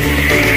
Yeah.